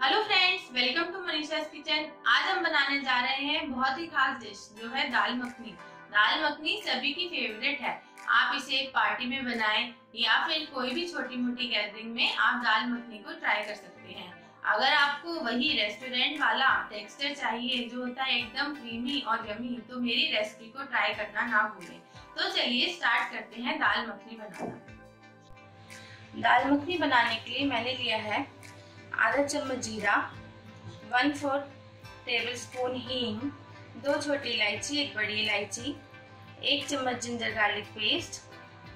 Hello friends welcome to Manisha's kitchen आज हम बनाने जा रहे हैं बहुत ही खास डिश जो है दाल मखनी। दाल मखनी सभी की फेवरेट है। आप इसे पार्टी में बनाएँ, या फिर कोई भी छोटी मोटी गैदरिंग में आप दाल मखनी को ट्राई कर सकते हैं। अगर आपको वही रेस्टोरेंट वाला टेक्सचर चाहिए, जो होता है एकदम क्रीमी और यमी तो मेरी रेसिपी को ट्राई करना ना भूलें। तो चलिए स्टार्ट करते हैं दाल मखनी बनाना। दाल मखनी बनाने के लिए मैंने लिया है आधा चम्मच जीरा वन फोर टेबल स्पून हींग, दो छोटी इलायची, एक बड़ी इलायची, एक चम्मच जिंजर गार्लिक पेस्ट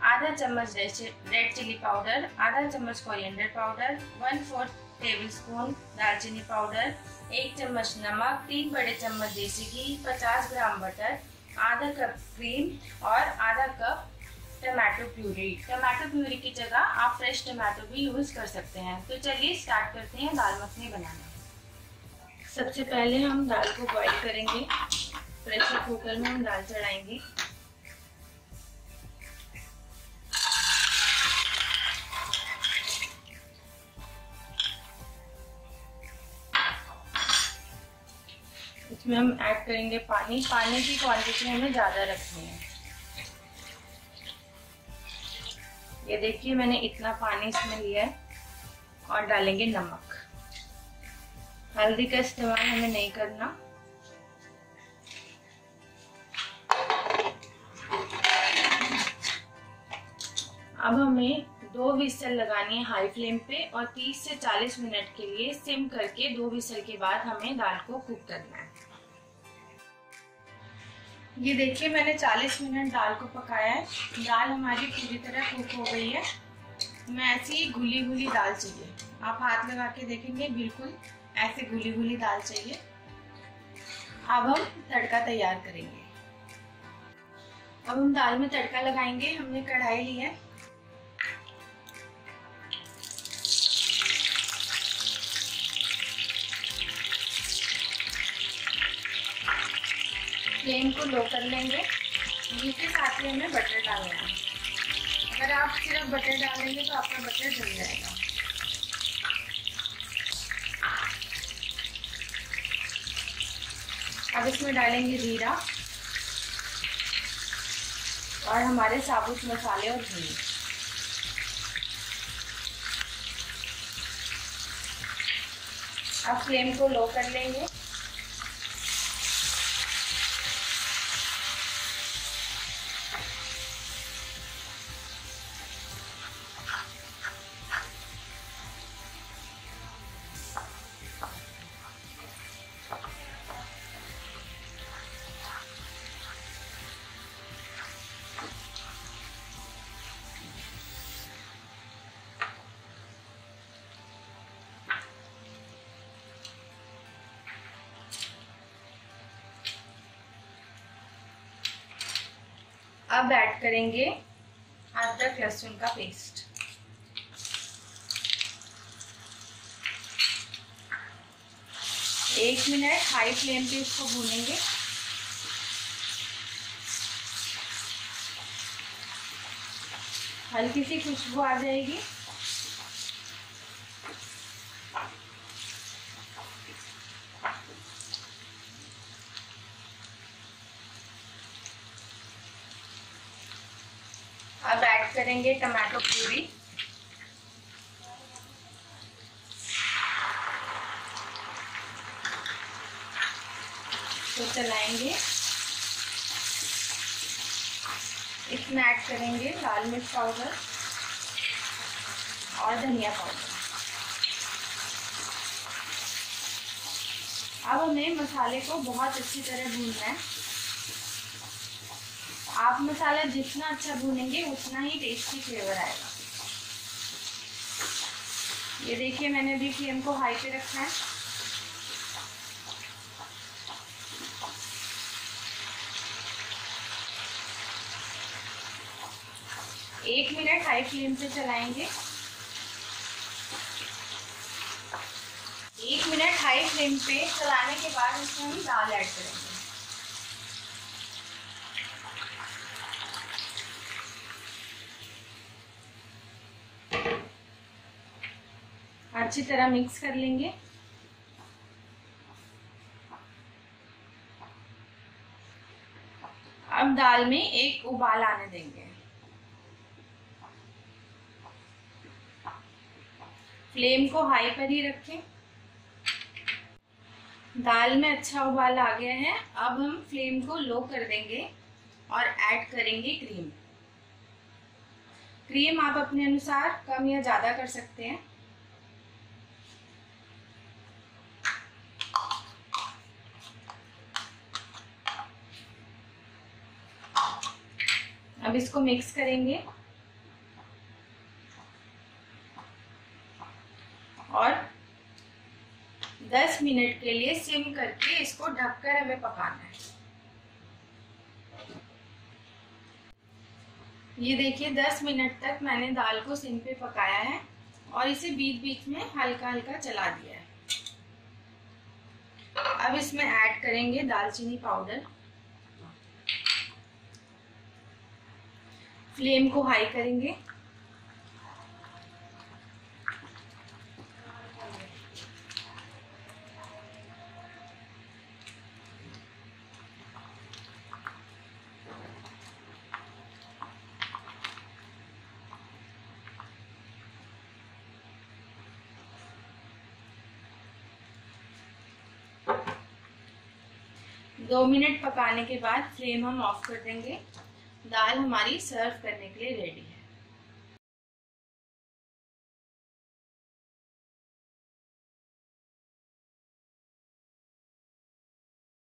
आधा चम्मच रेड चिली पाउडर आधा चम्मच coriander powder one fourth tablespoon दालचीनी पाउडर एक चम्मच नमक, तीन बड़े चम्मच देसी घी 50 ग्राम बटर आधा कप क्रीम और आधा cup tomato puree. Tomato puree की जगह आप फ्रेश टमाटो भी यूज़ कर सकते हैं। तो चलिए स्टार्ट करते हैं दाल मखनी बनाना। सबसे पहले हम दाल को बॉईल करेंगे। प्रेशर कुकर में हम दाल चढ़ाएँगे। इसमें हम ऐड करेंगे पानी। पानी की क्वांटिटी हमें ज़्यादा रखनी है। ये देखिए, मैंने इतना पानी इसमें लिया है और डालेंगे नमक। हल्दी का इस्तेमाल हमें नहीं करना। अब हमें दो विसल लगानी है हाई फ्लेम पे और 30 से 40 मिनट के लिए सिम करके दो विसल के बाद हमें दाल को कुक करना है। ये देखिए, मैंने 40 मिनट दाल को पकाया है। दाल हमारी पूरी तरह कुक हो गई है। मैं ऐसी घुली घुली दाल चाहिए। आप हाथ लगा के देखेंगे, बिल्कुल ऐसे घुली घुली दाल चाहिए। अब हम तड़का तैयार करेंगे। अब हम दाल में तड़का लगाएँगे। हमने कढ़ाई ली है। फ्लेम को लो कर लेंगे। घी के साथ ही हमें बटर डालना है। अगर आप सिर्फ़ बटर डालेंगे तो आपका बटर जल जाएगा। अब इसमें डालेंगे जीरा और हमारे साबुत मसाले और घी। अब फ्लेम को लो कर लेंगे। अब ऐड करेंगे अदरक लहसुन का पेस्ट एक मिनट हाई फ्लेम पे इसको भूनेंगे. हल्की सी खुशबू आ जाएगी. अब ऐड करेंगे टमाटो प्यूरी तो चलाएँगे। इसमें ऐड करेंगे लाल मिर्च पाउडर और धनिया पाउडर अब हमें मसाले को बहुत अच्छी तरह भूनना है। आप मसाला जितना अच्छा भूनेंगे, उतना ही टेस्टी फ्लेवर आएगा। ये देखिए, मैंने अभी फ्लेम को हाई पे रखा है। एक मिनट हाई फ्लेम पे चलाएँगे। एक मिनट हाई फ्लेम पे चलाने के बाद इसमें हम दाल ऐड करेंगे। अच्छी तरह मिक्स कर लेंगे। अब दाल में एक उबाल आने देंगे। फ्लेम को हाई पर ही रखें। दाल में अच्छा उबाल आ गया है। अब हम फ्लेम को लो कर देंगे और ऐड करेंगे क्रीम क्रीम आप अपने अनुसार कम या ज़्यादा कर सकते हैं। अब इसको मिक्स करेंगे। और 10 मिनट के लिए सिम करके इसको ढककर हमें पकाना है। ये देखिए 10 मिनट तक मैंने दाल को सिम पे पकाया है और इसे बीच बीच में हल्का हल्का चला दिया है। अब इसमें ऐड करेंगे दालचीनी पाउडर फ्लेम को हाई करेंगे। दो मिनट पकाने के बाद फ्लेम हम ऑफ़ कर देंगे। दाल हमारी सर्व करने के लिए रेडी